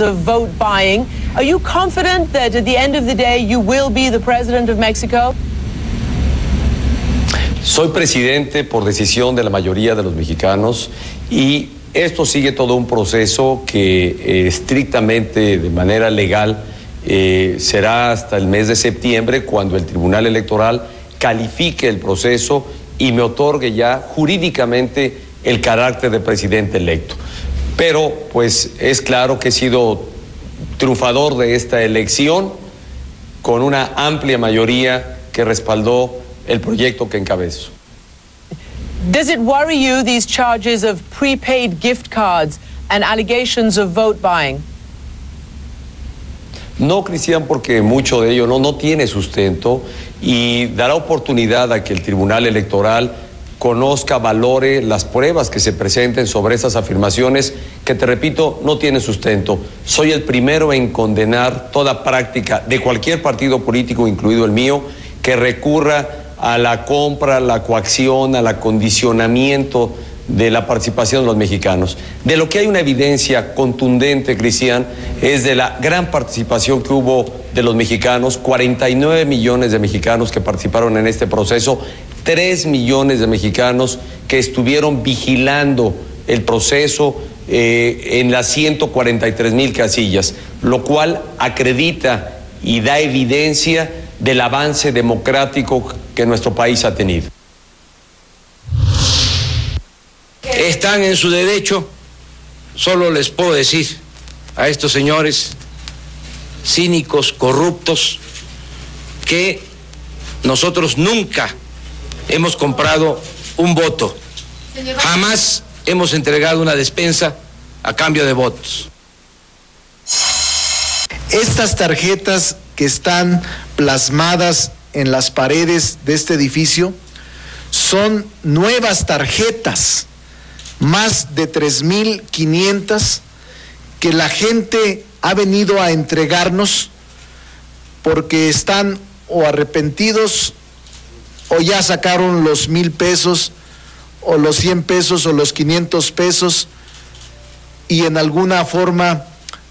of vote buying. Are you confident that at the end of the day you will be the president of Mexico? Soy presidente por decisión de la mayoría de los mexicanos y esto sigue todo un proceso que eh, estrictamente de manera legal eh, será hasta el mes de septiembre cuando el Tribunal Electoral califique el proceso y me otorgue ya jurídicamente el carácter de presidente electo. Pero pues es claro que he sido triunfador de esta elección con una amplia mayoría que respaldó el proyecto que encabezo. Does it worry you, these charges of prepaid gift cards and allegations of vote buying? No, Cristian, porque mucho de ello no, no tiene sustento y dará oportunidad a que el Tribunal Electoral conozca, valore las pruebas que se presenten sobre esas afirmaciones que, te repito, no tienen sustento. Soy el primero en condenar toda práctica de cualquier partido político, incluido el mío, que recurra a la compra, a la coacción, al acondicionamiento de la participación de los mexicanos. De lo que hay una evidencia contundente, Cristian, es de la gran participación que hubo de los mexicanos, 49 millones de mexicanos que participaron en este proceso, 3 millones de mexicanos que estuvieron vigilando el proceso eh, en las 143 mil casillas, lo cual acredita y da evidencia del avance democrático que nuestro país ha tenido. Están en su derecho, solo les puedo decir a estos señores cínicos, corruptos, que nosotros nunca hemos comprado un voto, jamás hemos entregado una despensa a cambio de votos. Estas tarjetas que están plasmadas en las paredes de este edificio son nuevas tarjetas, más de 3.500, que la gente ha venido a entregarnos porque están o arrepentidos o ya sacaron los mil pesos o los 100 pesos o los 500 pesos y en alguna forma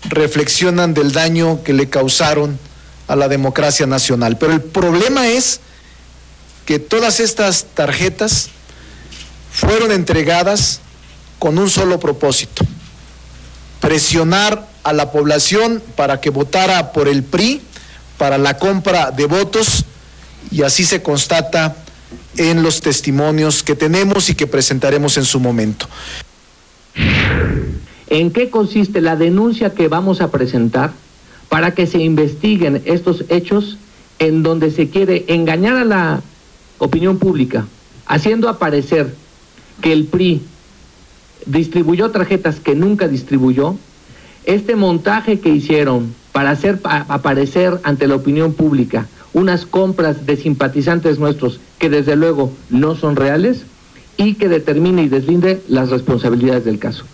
reflexionan del daño que le causaron a la democracia nacional. Pero el problema es que todas estas tarjetas fueron entregadas con un solo propósito, presionar a la población para que votara por el PRI, para la compra de votos, y así se constata en los testimonios que tenemos y que presentaremos en su momento. ¿En qué consiste la denuncia que vamos a presentar para que se investiguen estos hechos en donde se quiere engañar a la opinión pública, haciendo aparecer que el PRI distribuyó tarjetas que nunca distribuyó, este montaje que hicieron para hacer aparecer ante la opinión pública unas compras de simpatizantes nuestros que desde luego no son reales y que determine y deslinde las responsabilidades del caso.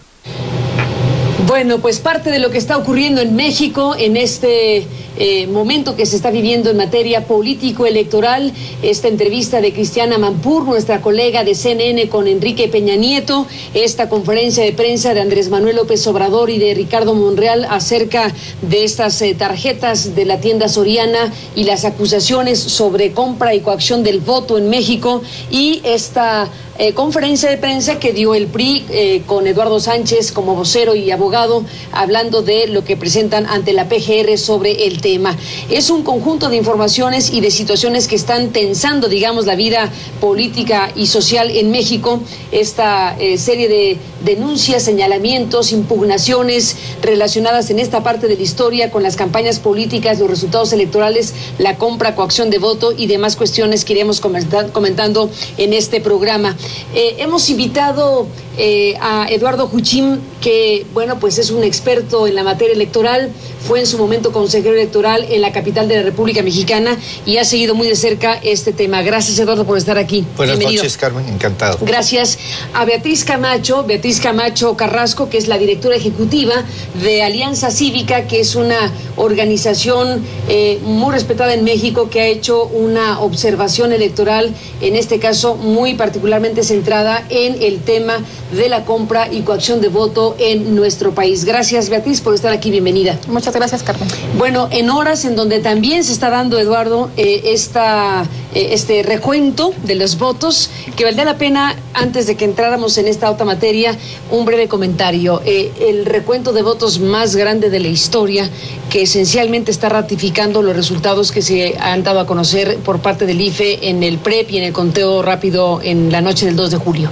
Bueno, pues parte de lo que está ocurriendo en México en este eh, momento que se está viviendo en materia político-electoral, esta entrevista de Cristiana Mampur, nuestra colega de CNN con Enrique Peña Nieto, esta conferencia de prensa de Andrés Manuel López Obrador y de Ricardo Monreal acerca de estas eh, tarjetas de la tienda Soriana y las acusaciones sobre compra y coacción del voto en México y esta eh, conferencia de prensa que dio el PRI con Eduardo Sánchez como vocero y abogado, hablando de lo que presentan ante la PGR sobre el tema. Es un conjunto de informaciones y de situaciones que están tensando, digamos, la vida política y social en México. Esta eh, serie de denuncias, señalamientos, impugnaciones relacionadas en esta parte de la historia con las campañas políticas, los resultados electorales, la compra, coacción de voto y demás cuestiones que iremos comentando en este programa. Eh, hemos invitado eh, a Eduardo Juchín, que, bueno, pues es un experto en la materia electoral, fue en su momento consejero electoral en la capital de la República Mexicana y ha seguido muy de cerca este tema. Gracias, Eduardo, por estar aquí. Buenas noches, Carmen, encantado. Gracias a Beatriz Camacho, Beatriz Camacho Carrasco, que es la directora ejecutiva de Alianza Cívica, que es una organización eh, muy respetada en México que ha hecho una observación electoral, en este caso muy particularmente centrada en el tema de la compra y coacción de voto en nuestro país. Gracias, Beatriz, por estar aquí. Bienvenida. Muchas gracias, Carmen. Bueno, en horas en donde también se está dando, Eduardo, eh, esta, eh, este recuento de los votos, que valdría la pena, antes de que entráramos en esta otra materia, un breve comentario. Eh, el recuento de votos más grande de la historia, que esencialmente está ratificando los resultados que se han dado a conocer por parte del IFE en el PREP y en el conteo rápido en la noche del 2 de julio.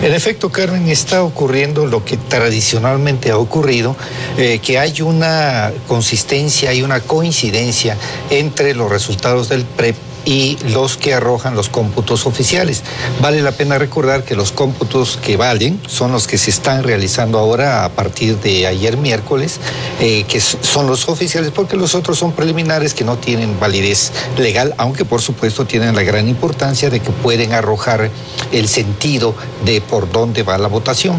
En efecto, Carmen, está ocurriendo lo que tradicionalmente ha ocurrido, eh, que hay una consistencia y una coincidencia entre los resultados del PREP y los que arrojan los cómputos oficiales. Vale la pena recordar que los cómputos que valen son los que se están realizando ahora a partir de ayer miércoles, eh, que son los oficiales, porque los otros son preliminares que no tienen validez legal, aunque por supuesto tienen la gran importancia de que pueden arrojar el sentido de por dónde va la votación.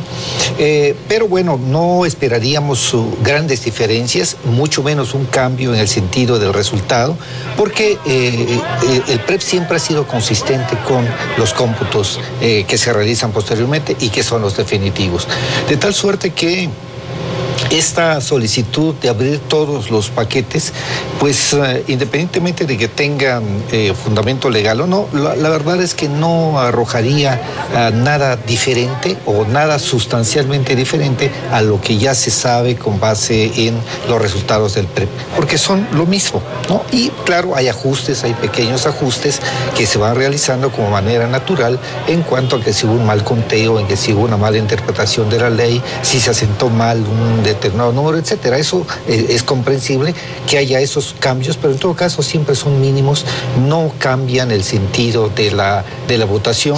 Eh, pero bueno, no esperaríamos grandes diferencias, mucho menos un cambio en el sentido del resultado, porque eh, el PREP siempre ha sido consistente con los cómputos eh, que se realizan posteriormente y que son los definitivos. De tal suerte que esta solicitud de abrir todos los paquetes, pues eh, independientemente de que tengan eh, fundamento legal o no, la, verdad es que no arrojaría eh, nada diferente o nada sustancialmente diferente a lo que ya se sabe con base en los resultados del PREP, porque son lo mismo, ¿no? Y claro, hay ajustes, hay pequeños ajustes que se van realizando como manera natural en cuanto a que si hubo un mal conteo, en que si hubo una mala interpretación de la ley, si se asentó mal un determinado número, etcétera. Eso eh, es, comprensible que haya esos cambios, pero en todo caso siempre son mínimos, no cambian el sentido de la, de la votación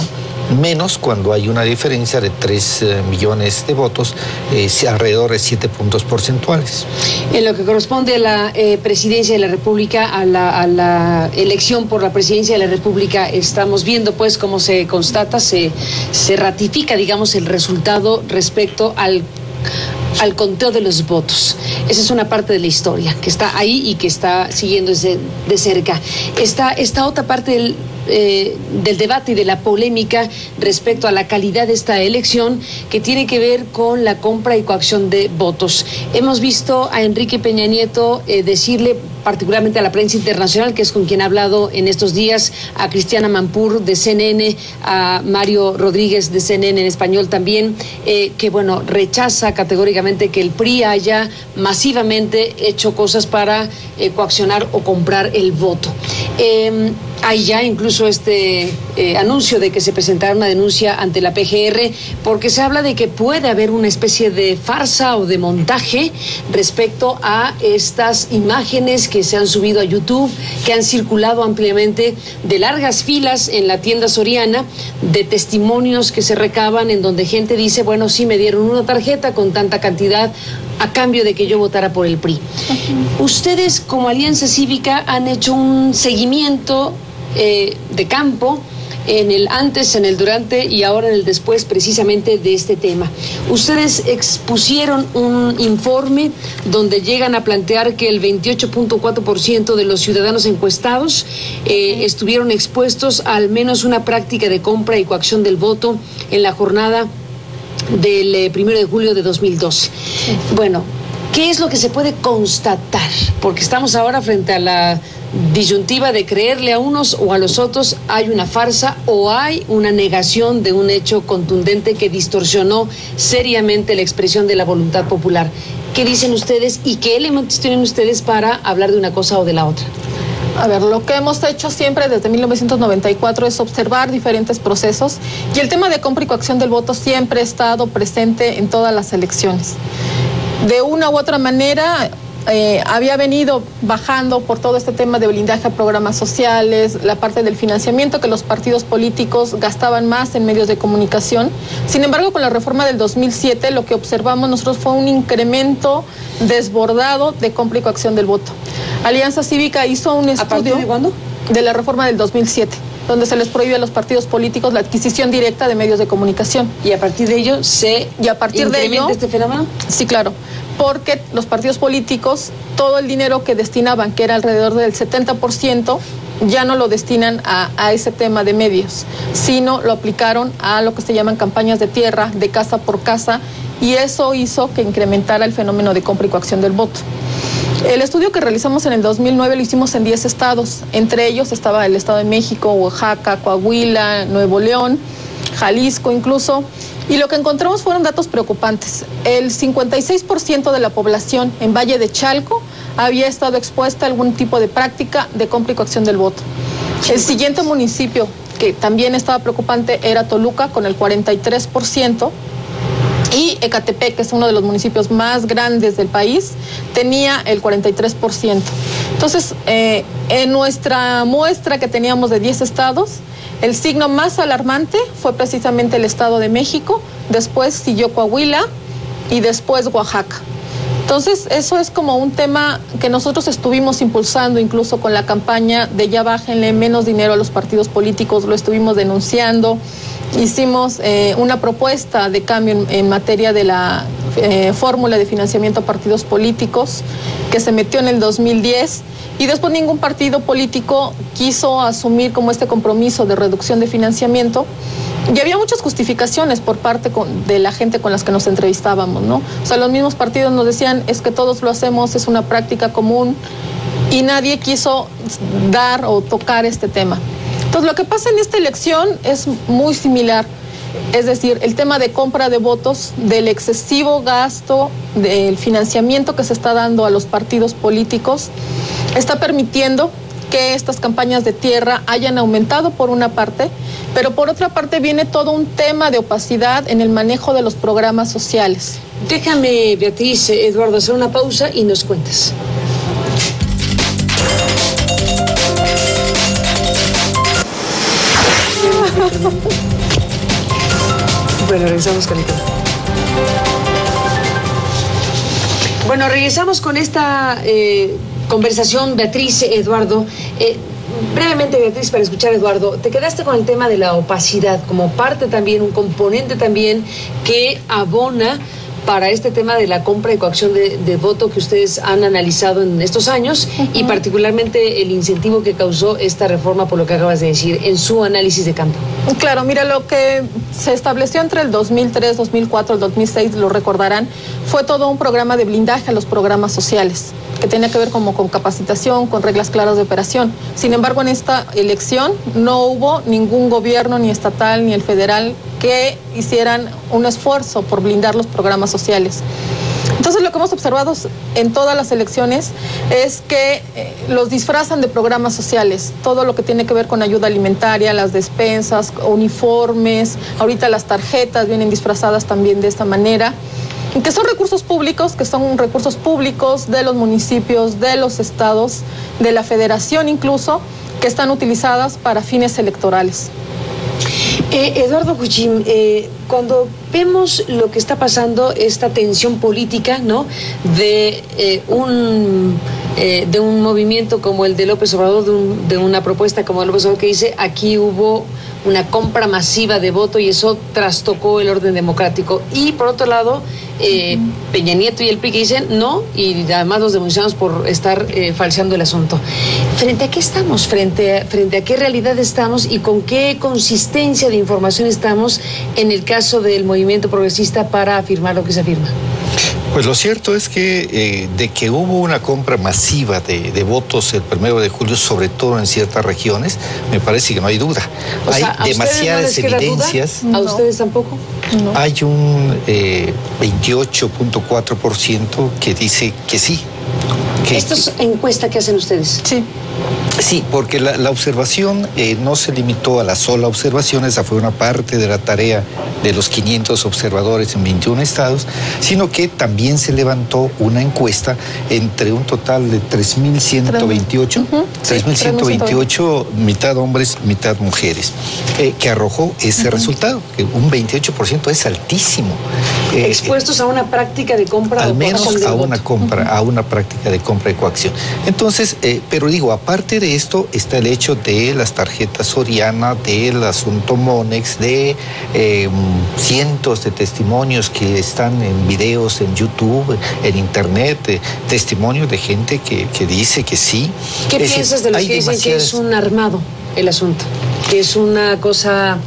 menos cuando hay una diferencia de 3 eh, millones de votos, eh, alrededor de 7 puntos porcentuales. En lo que corresponde a la presidencia de la República, a la, elección por la presidencia de la República, estamos viendo pues cómo se constata, se, se ratifica, digamos, el resultado respecto al al conteo de los votos. Esa es una parte de la historia que está ahí y que está siguiendo de cerca. Esta, esta otra parte del, eh, del debate y de la polémica respecto a la calidad de esta elección que tiene que ver con la compra y coacción de votos. Hemos visto a Enrique Peña Nieto eh, decirle particularmente a la prensa internacional, que es con quien ha hablado en estos días, a Cristiana Mampur de CNN, a Mario Rodríguez de CNN en español también, eh, que bueno, rechaza categóricamente que el PRI haya masivamente hecho cosas para coaccionar o comprar el voto. Hay ya incluso este eh, anuncio de que se presentará una denuncia ante la PGR porque se habla de que puede haber una especie de farsa o de montaje respecto a estas imágenes que se han subido a YouTube, que han circulado ampliamente de largas filas en la tienda soriana, de testimonios que se recaban en donde gente dice, bueno, sí me dieron una tarjeta con tanta cantidad a cambio de que yo votara por el PRI. Ustedes como Alianza Cívica han hecho un seguimiento eh, de campo en el antes, en el durante y ahora en el después precisamente de este tema. Ustedes expusieron un informe donde llegan a plantear que el 28.4% de los ciudadanos encuestados eh, estuvieron expuestos a al menos una práctica de compra y coacción del voto en la jornada del eh, primero de julio de 2012. Bueno, ¿qué es lo que se puede constatar? Porque estamos ahora frente a la disyuntiva de creerle a unos o a los otros, hay una farsa o hay una negación de un hecho contundente que distorsionó seriamente la expresión de la voluntad popular. ¿Qué dicen ustedes y qué elementos tienen ustedes para hablar de una cosa o de la otra? A ver, lo que hemos hecho siempre desde 1994 es observar diferentes procesos y el tema de compra y coacción del voto siempre ha estado presente en todas las elecciones. De una u otra manera, eh, había venido bajando por todo este tema de blindaje a programas sociales, la parte del financiamiento que los partidos políticos gastaban más en medios de comunicación. Sin embargo, con la reforma del 2007 lo que observamos nosotros fue un incremento desbordado de compra y coacción del voto. Alianza Cívica hizo un estudio... ¿A partir de cuándo? De la reforma del 2007 donde se les prohíbe a los partidos políticos la adquisición directa de medios de comunicación. ¿Y a partir de ello se y a partir de ello, este fenómeno? Sí, claro porque los partidos políticos, todo el dinero que destinaban, que era alrededor del 70%, ya no lo destinan a, ese tema de medios, sino lo aplicaron a lo que se llaman campañas de tierra, de casa por casa, y eso hizo que incrementara el fenómeno de compra y coacción del voto. El estudio que realizamos en el 2009 lo hicimos en 10 estados, entre ellos estaba el Estado de México, Oaxaca, Coahuila, Nuevo León, Jalisco incluso, y lo que encontramos fueron datos preocupantes. El 56% de la población en Valle de Chalco había estado expuesta a algún tipo de práctica de coacción del voto. El siguiente municipio que también estaba preocupante era Toluca con el 43%. Y Ecatepec, que es uno de los municipios más grandes del país, tenía el 43%. Entonces, eh, en nuestra muestra que teníamos de 10 estados, el signo más alarmante fue precisamente el Estado de México, después siguió Coahuila y después Oaxaca. Entonces, eso es como un tema que nosotros estuvimos impulsando incluso con la campaña de ya bájenle menos dinero a los partidos políticos, lo estuvimos denunciando. Hicimos eh, una propuesta de cambio en, materia de la eh, fórmula de financiamiento a partidos políticos que se metió en el 2010 y después ningún partido político quiso asumir como este compromiso de reducción de financiamiento. Y había muchas justificaciones por parte de la gente con las que nos entrevistábamos, ¿no? O sea, los mismos partidos nos decían, es que todos lo hacemos, es una práctica común, y nadie quiso dar o tocar este tema. Entonces, lo que pasa en esta elección es muy similar. Es decir, el tema de compra de votos, del excesivo gasto, del financiamiento que se está dando a los partidos políticos, está permitiendo que estas campañas de tierra hayan aumentado por una parte, pero por otra parte viene todo un tema de opacidad en el manejo de los programas sociales. Déjame, Beatriz, Eduardo, hacer una pausa y nos cuentas. bueno, regresamos con el tema. Bueno, regresamos con esta eh, conversación, Beatriz, Eduardo. Eh, brevemente, Beatriz, para escuchar, Eduardo, te quedaste con el tema de la opacidad como parte también, un componente también que abona para este tema de la compra y coacción de, de voto que ustedes han analizado en estos años uh -huh. y particularmente el incentivo que causó esta reforma, por lo que acabas de decir, en su análisis de campo. Claro, mira, lo que se estableció entre el 2003, 2004, el 2006, lo recordarán, fue todo un programa de blindaje a los programas sociales que tenía que ver como con capacitación, con reglas claras de operación. Sin embargo, en esta elección no hubo ningún gobierno, ni estatal, ni el federal, que hicieran un esfuerzo por blindar los programas sociales. Entonces lo que hemos observado en todas las elecciones es que eh, los disfrazan de programas sociales, todo lo que tiene que ver con ayuda alimentaria, las despensas, uniformes, ahorita las tarjetas vienen disfrazadas también de esta manera que son recursos públicos, que son recursos públicos de los municipios, de los estados, de la federación incluso, que están utilizadas para fines electorales. Eh, Eduardo Cuchín, eh, cuando vemos lo que está pasando, esta tensión política, ¿no? De eh, un de un movimiento como el de López Obrador, de, un, de una propuesta como López Obrador que dice aquí hubo una compra masiva de voto y eso trastocó el orden democrático. Y por otro lado, eh, Peña Nieto y el PRI dicen no, y además los denunciamos por estar eh, falseando el asunto. ¿Frente a qué estamos? ¿Frente ¿Frente a qué realidad estamos y con qué consistencia de información estamos en el caso del movimiento progresista para afirmar lo que se afirma? Pues lo cierto es que eh, de que hubo una compra masiva de, de, votos el primero de julio, sobre todo en ciertas regiones, me parece que no hay duda. O hay sea, ¿a demasiadas no evidencias. Duda? ¿A no. ustedes tampoco? No. Hay un eh, 28.4% que dice que sí. Que, ¿Esto es encuesta que hacen ustedes? Sí. Sí, porque la, la observación eh, no se limitó a la sola observación, esa fue una parte de la tarea de los 500 observadores en 21 estados, sino que también se levantó una encuesta entre un total de 3.128, uh -huh. 3.128, sí, mitad hombres, mitad mujeres, eh, que arrojó ese uh -huh. resultado, que un 28% es altísimo. Eh, Expuestos a una práctica de compra al menos a una compra, a una práctica de compra y coacción. Entonces, pero digo, aparte de esto está el hecho de las tarjetas Soriana, del asunto Monex, de eh, cientos de testimonios que están en videos en YouTube, en Internet, eh, testimonios de gente que, que dice que sí. ¿Qué Es decir, piensas de los que dicen que es un armado el asunto? Que es una cosa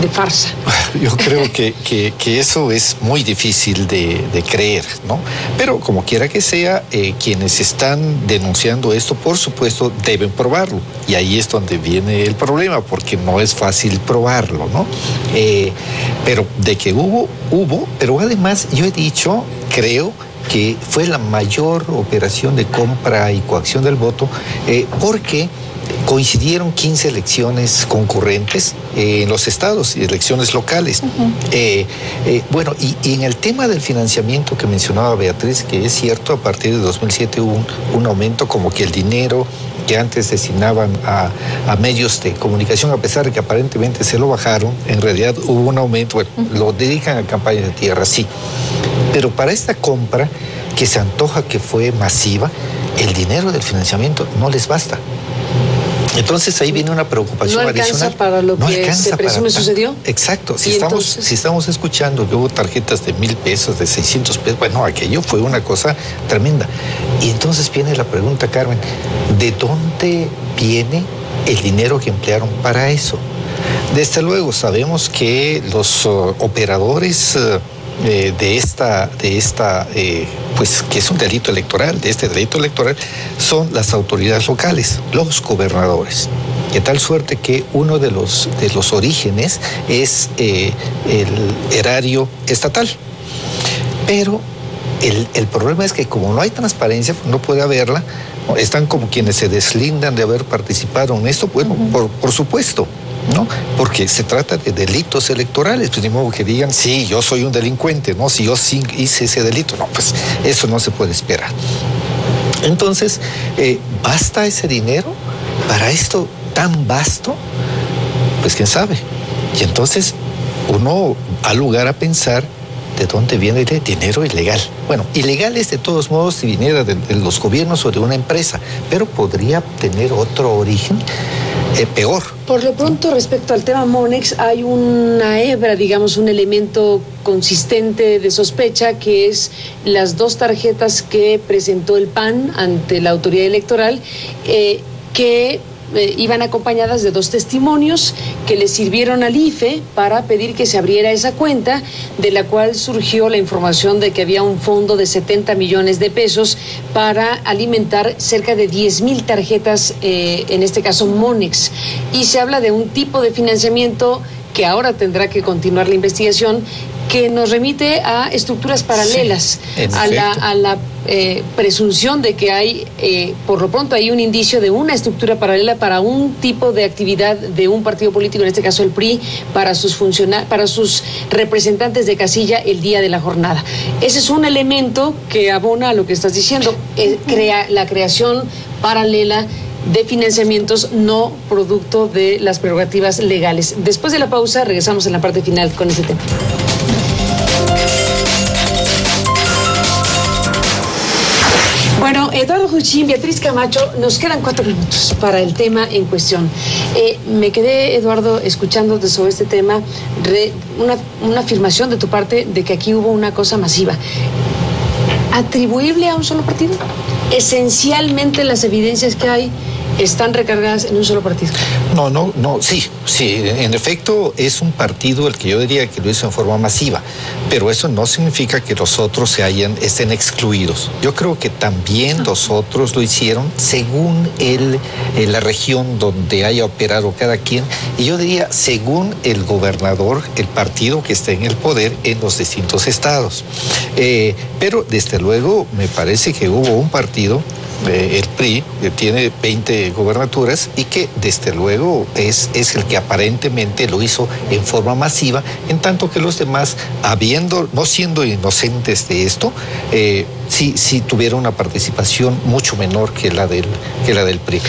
de farsa. Yo creo que, que- eso es muy difícil de, de creer, ¿no? Pero como quiera que sea, eh, quienes están denunciando esto, por supuesto, deben probarlo. Y ahí es donde viene el problema, porque no es fácil probarlo, ¿no? Eh, pero de que hubo, hubo, pero además yo he dicho, creo, que fue la mayor operación de compra y coacción del voto, eh, porque coincidieron 15 elecciones concurrentes eh, en los estados y elecciones locales. Eh, eh, bueno, y, y en el tema del financiamiento que mencionaba Beatriz, que es cierto, a partir de 2007 hubo un, un aumento como que el dinero que antes destinaban a, a medios de comunicación, a pesar de que aparentemente se lo bajaron, en realidad hubo un aumento, bueno, lo dedican a campañas de tierra, sí. Pero para esta compra, que se antoja que fue masiva, el dinero del financiamiento no les basta. Entonces ahí viene una preocupación ¿No alcanza adicional. para lo que alcanza se presume sucedió? Exacto. Si ¿Y estamos, entonces? si estamos escuchando que hubo tarjetas de mil pesos, de 600 pesos, bueno, aquello fue una cosa tremenda. Y entonces viene la pregunta, Carmen, ¿de dónde viene el dinero que emplearon para eso? Desde luego, sabemos que los uh, operadores uh, de esta, de esta eh, pues que es un delito electoral, de este delito electoral, son las autoridades locales, los gobernadores. De tal suerte que uno de los, de los orígenes es eh, el erario estatal. Pero el, el problema es que como no hay transparencia, pues no puede haberla, están como quienes se deslindan de haber participado en esto, bueno, por, por supuesto, ¿no? Porque se trata de delitos electorales, pues ni modo que digan, sí, yo soy un delincuente, ¿no? Si yo sí hice ese delito, no, pues eso no se puede esperar. Entonces, eh, ¿basta ese dinero para esto tan vasto? Pues quién sabe. Y entonces uno ha lugar a pensar de dónde viene el dinero ilegal. Bueno, ilegal es de todos modos si viniera de, de los gobiernos o de una empresa, pero podría tener otro origen eh, peor. Por lo pronto, respecto al tema Monex, hay una hebra, digamos, un elemento consistente de sospecha, que es las dos tarjetas que presentó el PAN ante la autoridad electoral, eh, que eh, iban acompañadas de dos testimonios que le sirvieron al IFE para pedir que se abriera esa cuenta, de la cual surgió la información de que había un fondo de 70 millones de pesos para alimentar cerca de 10 mil tarjetas, eh, en este caso Monex. Y se habla de un tipo de financiamiento que ahora tendrá que continuar la investigación, que nos remite a estructuras paralelas, a la, a la eh, presunción de que hay, eh, por lo pronto, hay un indicio de una estructura paralela para un tipo de actividad de un partido político, en este caso el PRI, para sus funciona- para sus representantes de casilla el día de la jornada. Ese es un elemento que abona a lo que estás diciendo, eh, crea, la creación paralela de financiamientos no producto de las prerrogativas legales. Después de la pausa, regresamos en la parte final con este tema. Eduardo Juchín, Beatriz Camacho, nos quedan cuatro minutos para el tema en cuestión. Eh, me quedé, Eduardo, escuchándote sobre este tema, una, una afirmación de tu parte de que aquí hubo una cosa masiva. ¿Atribuible a un solo partido? Esencialmente las evidencias que hay están recargadas en un solo partido. No, no, no, sí, sí, en efecto es un partido el que yo diría que lo hizo en forma masiva, pero eso no significa que los otros se hayan, estén excluidos. Yo creo que también los otros lo hicieron según el, eh, la región donde haya operado cada quien, y yo diría según el gobernador, el partido que esté en el poder en los distintos estados. Eh, pero desde luego me parece que hubo un partido el PRI, que tiene 20 gobernaturas y que desde luego es, es el que aparentemente lo hizo en forma masiva, en tanto que los demás, habiendo, no siendo inocentes de esto, eh, sí, sí tuvieron una participación mucho menor que la del, que la del PRI.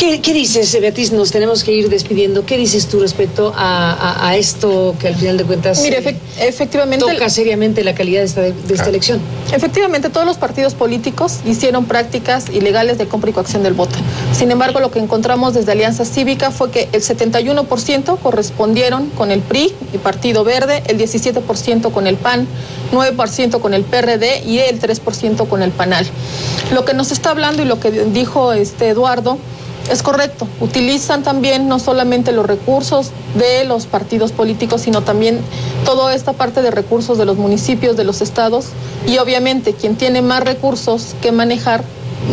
¿Qué, qué dices, Beatriz? Nos tenemos que ir despidiendo. ¿Qué dices tú respecto a, a- a esto que al final de cuentas Mire, eh, efec- efectivamente... toca seriamente la calidad de esta, de esta elección? Efectivamente, todos los partidos políticos hicieron prácticas ilegales de compra y coacción del voto. Sin embargo, lo que encontramos desde Alianza Cívica fue que el 71% correspondieron con el PRI y Partido Verde, el 17% con el PAN, 9% con el PRD y el 3% con el PANAL. Lo que nos está hablando y lo que dijo este Eduardo es correcto. Utilizan también no solamente los recursos de los partidos políticos, sino también toda esta parte de recursos de los municipios, de los estados. Y obviamente quien tiene más recursos que manejar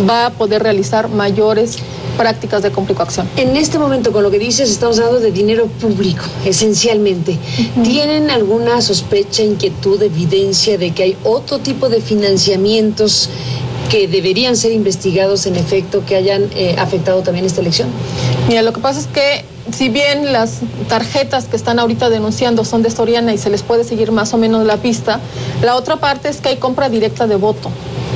va a poder realizar mayores prácticas de complicación. En este momento, con lo que dices, estamos hablando de dinero público, esencialmente. ¿Tienen alguna sospecha, inquietud, evidencia de que hay otro tipo de financiamientos que deberían ser investigados en efecto, que hayan eh, afectado también esta elección? Mira, lo que pasa es que si bien las tarjetas que están ahorita denunciando son de Soriana y se les puede seguir más o menos la pista, la otra parte es que hay compra directa de voto.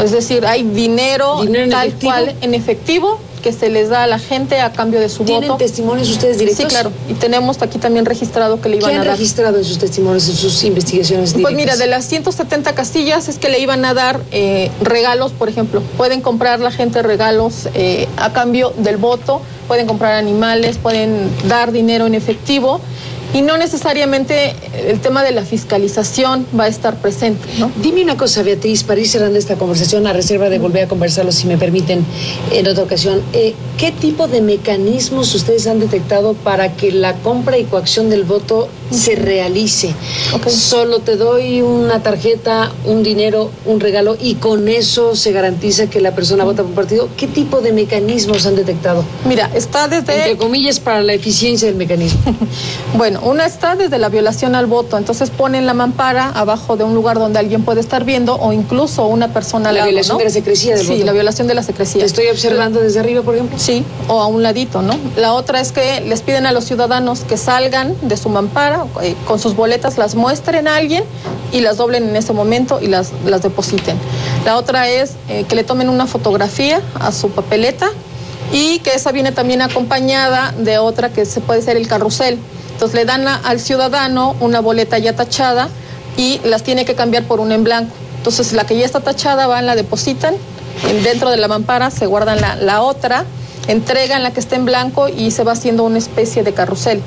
Es decir, hay dinero, ¿Dinero en tal efectivo? cual en efectivo que se les da a la gente a cambio de su ¿Tienen voto. testimonios ustedes directos? Sí, claro. Y tenemos aquí también registrado que le ¿Qué iban han a dar. registrado en sus testimonios, en sus investigaciones Pues directas? mira, de las 170 casillas es que le iban a dar eh, regalos, por ejemplo. Pueden comprar la gente regalos eh, a cambio del voto, pueden comprar animales, pueden dar dinero en efectivo y no necesariamente el tema de la fiscalización va a estar presente, ¿no? Dime una cosa, Beatriz, para ir cerrando esta conversación, a reserva de volver a conversarlo, si me permiten, en otra ocasión. Eh, ¿Qué tipo de mecanismos ustedes han detectado para que la compra y coacción del voto se realice? Solo te doy una tarjeta, un dinero, un regalo, y con eso se garantiza que la persona vota por partido. ¿Qué tipo de mecanismos han detectado? Mira, está desde... Entre comillas, para la eficiencia del mecanismo. Bueno, una está desde la violación al voto, entonces ponen la mampara abajo de un lugar donde alguien puede estar viendo o incluso una persona al La lado, violación ¿no? de la secrecía del Sí, voto. la violación de la secrecía. Estoy observando desde arriba, por ejemplo. Sí, o a un ladito, ¿no? La otra es que les piden a los ciudadanos que salgan de su mampara eh, con sus boletas, las muestren a alguien y las doblen en ese momento y las, las depositen. La otra es eh, que le tomen una fotografía a su papeleta y que esa viene también acompañada de otra que se puede ser el carrusel. Entonces le dan a- al ciudadano una boleta ya tachada y las tiene que cambiar por una en blanco. Entonces la que ya está tachada van, la depositan en- dentro de la mampara, se guardan la, la otra, entregan la que está en blanco y se va haciendo una especie de carrusel.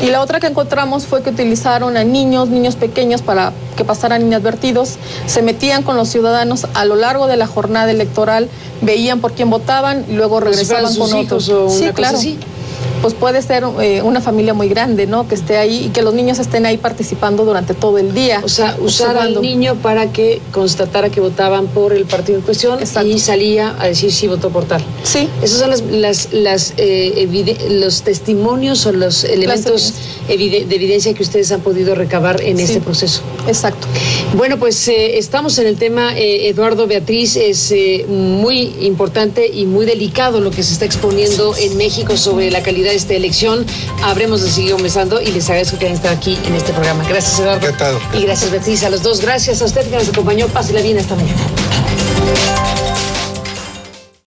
Y la otra que encontramos fue que utilizaron a niños, niños pequeños para que pasaran inadvertidos, se metían con los ciudadanos a lo largo de la jornada electoral, veían por quién votaban y luego fueran regresaban con otros. sí, claro. así. Pues puede ser eh, una familia muy grande, ¿no? Que esté ahí y que los niños estén ahí participando durante todo el día. O sea, usar al niño para que constatara que votaban por el partido en cuestión Exacto. y salía a decir si votó por tal. Sí. Esos son las, las, las, eh, los testimonios o los elementos evide- de evidencia que ustedes han podido recabar en Sí. este proceso. Exacto. Bueno, pues eh, estamos en el tema, eh, Eduardo Beatriz, es eh, muy importante y muy delicado lo que se está exponiendo en México sobre la calidad esta elección. Habremos de seguir conversando y les agradezco que hayan estado aquí en este programa. Gracias, Eduardo. Encantado. Y gracias, Beatriz, a los dos. Gracias a usted que nos acompañó. Pásela bien esta mañana.